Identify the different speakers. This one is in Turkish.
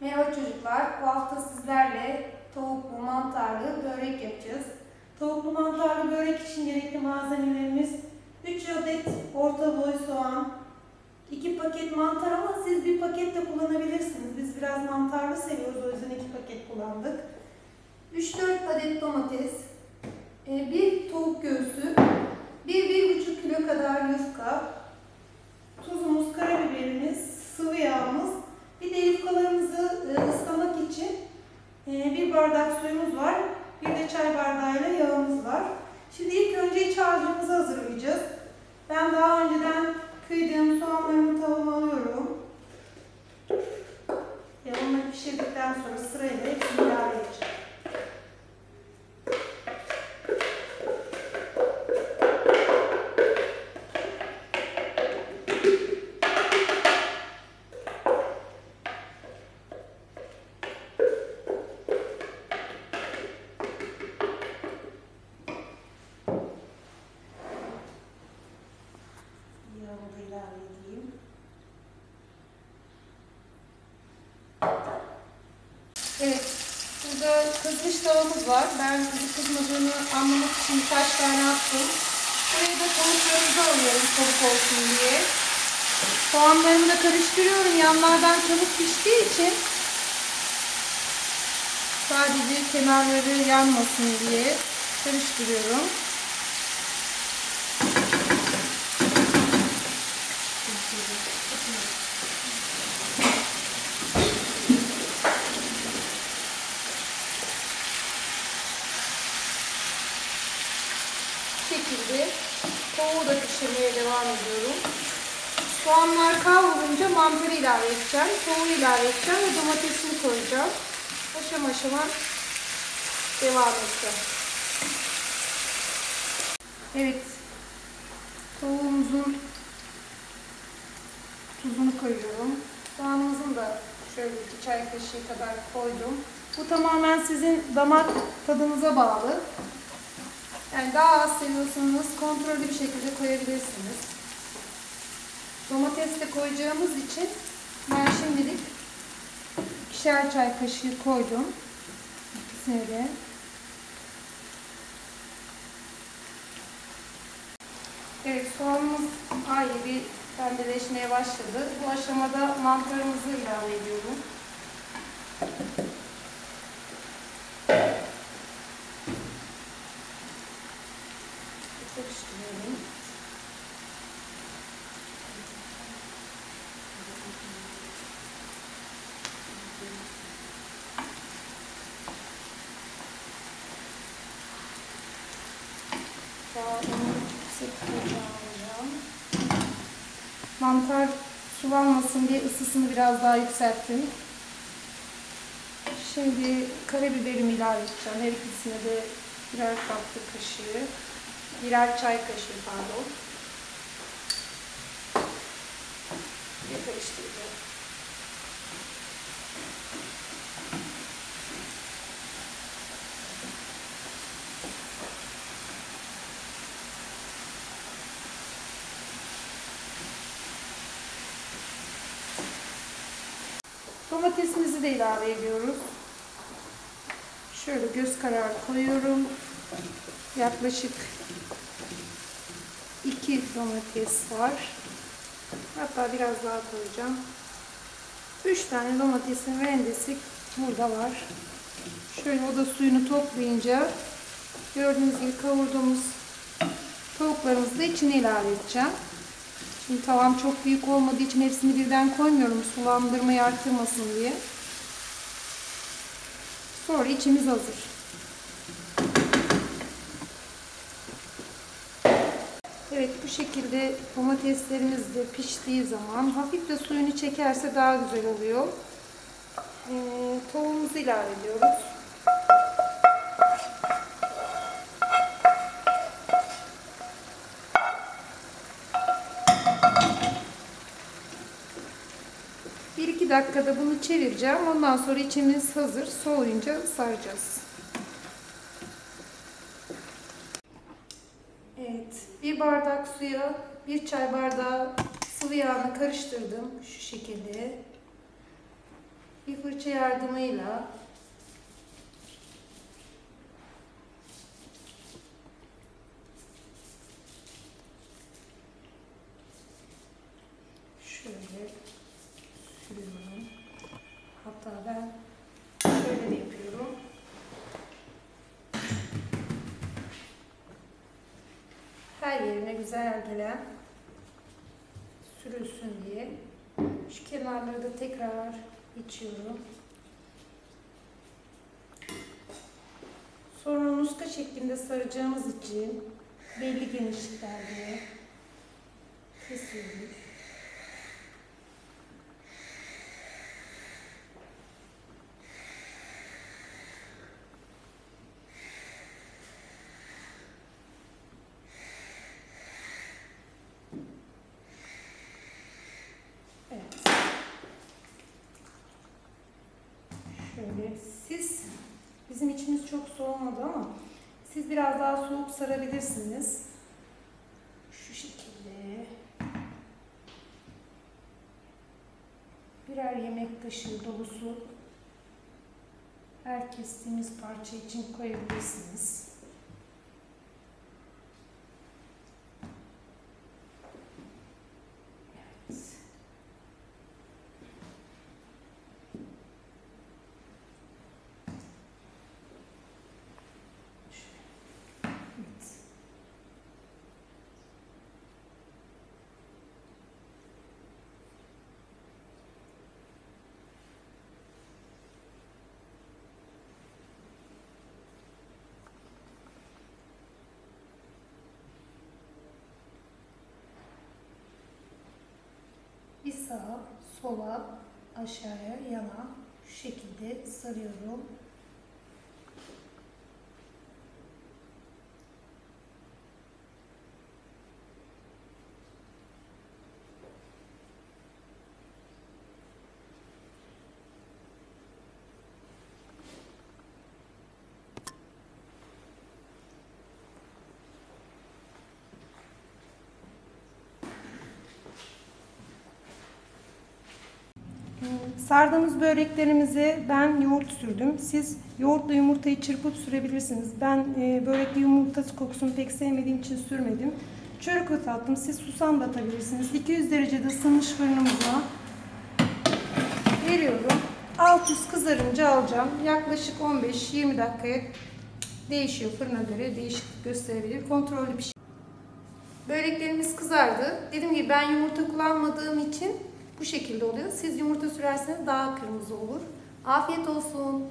Speaker 1: Merhaba çocuklar. Bu hafta sizlerle tavuklu mantarlı börek yapacağız. Tavuklu mantarlı börek için gerekli malzemelerimiz 3 adet orta boy soğan, 2 paket mantar ama siz bir paket de kullanabilirsiniz. Biz biraz mantarlı seviyoruz o yüzden 2 paket kullandık. 3-4 adet domates, e, bir tavuk göğsü, 1-1,5 kilo kadar yufka, tuzumuz, karabiberimiz, sıvı yağımız, bir de yufkalarımızı e, ıslamak için e, bir bardak suyumuz var. Bir de çay bardağıyla yağımız var. Şimdi ilk önce iç harcımızı hazırlayacağız. Ben daha önceden kıydığım soğanlarımı tavama alıyorum. Yağımla pişirdikten sonra sırayla hepsini ilave edeceğim. Yağımı da ilave edeyim. Evet, burada kızmış tavamız var. Ben kızıp kızmadığını anlamak için birkaç tane attım. Buraya da tavuklarımızı alıyorum çabuk olsun diye. Soğanlarımı da karıştırıyorum. Yanlardan çabuk piştiği için sadece kenarları yanmasın diye karıştırıyorum. Bu şekilde tavuğu da pişirmeye devam ediyorum. Soğanlar kavrulunca mantarı ilave edeceğim. Tavuğu ilave edeceğim ve domatesini koyacağım. Aşama aşama devam edeceğim. Evet. Tavuğumuzun tuzunu koyuyorum. Soğanımızın da şöyle iki çay kaşığı kadar koydum. Bu tamamen sizin damak tadınıza bağlı. Yani daha az seviyorsanız kontrollü bir şekilde koyabilirsiniz. Domates de koyacağımız için ben şimdilik ikişer çay kaşığı koydum. İkisine de. Evet soğanımız ayrı bir pembeleşmeye başladı. Bu aşamada mantarımızı ilave ediyorum. Karıştırıyorum. Mantar sulanmasın diye ısısını biraz daha yükselttim. Şimdi karabiberimi ilave edeceğim. Her ikisine de birer tatlı kaşığı. Birer çay kaşığı pardon. Bir karıştıracağım. Domatesimizi de ilave ediyoruz. Şöyle göz kararı koyuyorum. Yaklaşık 2 domates var. Hatta biraz daha koyacağım. 3 tane domatesin rendesi burada var. Şöyle o da suyunu toplayınca gördüğünüz gibi kavurduğumuz tavuklarımızı da içine ilave edeceğim. Şimdi tavam çok büyük olmadığı için hepsini birden koymuyorum sulandırmayı artırmasın diye. Sonra içimiz hazır. Evet bu şekilde domateslerimiz de piştiği zaman hafif de suyunu çekerse daha güzel oluyor. Ee, tavuğumuzu ilave ediyoruz. Bir dakikada bunu çevireceğim. Ondan sonra içimiz hazır. Soğuyunca saracağız. Evet. Bir bardak suya bir çay bardağı sıvı yağını karıştırdım. Şu şekilde. bir fırça yardımıyla şöyle sürüyorum. Hatta ben şöyle de yapıyorum. Her yerine güzel gelen sürülsün diye. Şu kenarları da tekrar geçiyorum. Sonra muska şeklinde saracağımız için belli genişliklerde kesiyoruz. Evet. Şöyle siz bizim içimiz çok soğumadı ama siz biraz daha soğuk sarabilirsiniz. Şu şekilde. Birer yemek kaşığı dolusu her kestiğiniz parça için koyabilirsiniz. Evet. Evet. Bir sağa, sola, aşağıya, yana şu şekilde sarıyorum. Sardığımız böreklerimize ben yoğurt sürdüm. Siz yoğurtla yumurtayı çırpıp sürebilirsiniz. Ben e, börekli yumurta kokusunu pek sevmediğim için sürmedim. Çörek otu attım. Siz susam da atabilirsiniz. 200 derecede ısınmış fırınımıza veriyorum. Alt üst kızarınca alacağım. Yaklaşık 15-20 dakikaya değişiyor fırına göre. Değişiklik gösterebilir. Kontrollü bir şey. Böreklerimiz kızardı. Dediğim gibi ben yumurta kullanmadığım için bu şekilde oluyor. Siz yumurta sürerseniz daha kırmızı olur. Afiyet olsun.